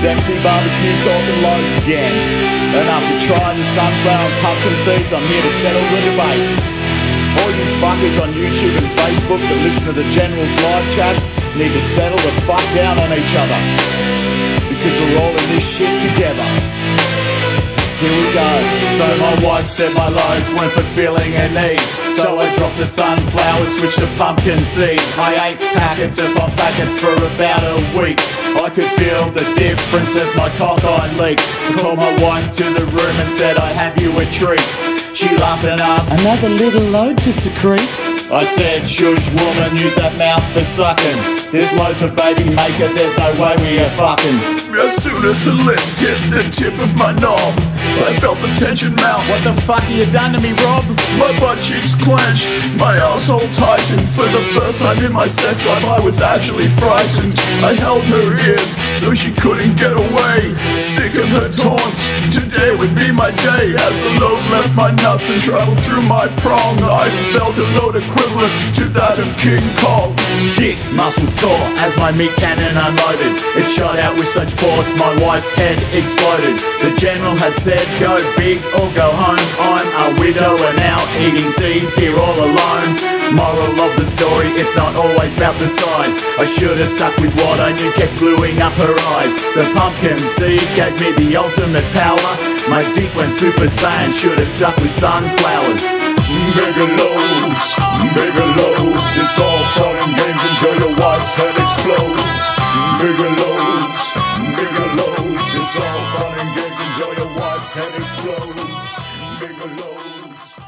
It's MC Barbecue talking loads again. And after trying the sunflower and pumpkin seeds, I'm here to settle the debate. All you fuckers on YouTube and Facebook that listen to the General's live chats need to settle the fuck down on each other. Because we're all in this shit together. Here we go. So my wife said my loads weren't fulfilling her needs. So I dropped the sunflower, switched to pumpkin seeds. I ate packets of pop packets for about a week. I could feel the difference as my cock eye leaked. I called my wife to the room and said, I have you a treat. She laughed and asked, Another little load to secrete. I said, shush woman, use that mouth for sucking. This load's a baby maker, there's no way we are fucking. As soon as her lips hit the tip of my knob, I felt the tension mount. What the fuck have you done to me, Robb? My butt cheeks clenched, my asshole tightened. For the first time in my sex life, I was actually frightened. I held her ears so she couldn't get away. Sick of her taunts, today would be my day. As the load left my nuts and traveled through my prong, I felt a load equivalent to that of King Kong. Dick muscles tore as my meat cannon unloaded. It shot out with such force, my wife's head exploded. The general had said, go big or go home. I'm a widower now, eating seeds here all alone. Moral of the story, it's not always about the size. I should have stuck with what I knew kept gluing up her eyes. The pumpkin seed gave me the ultimate power. My dick went super saiyan, should have stuck with sunflowers. Head explodes. Mega loads.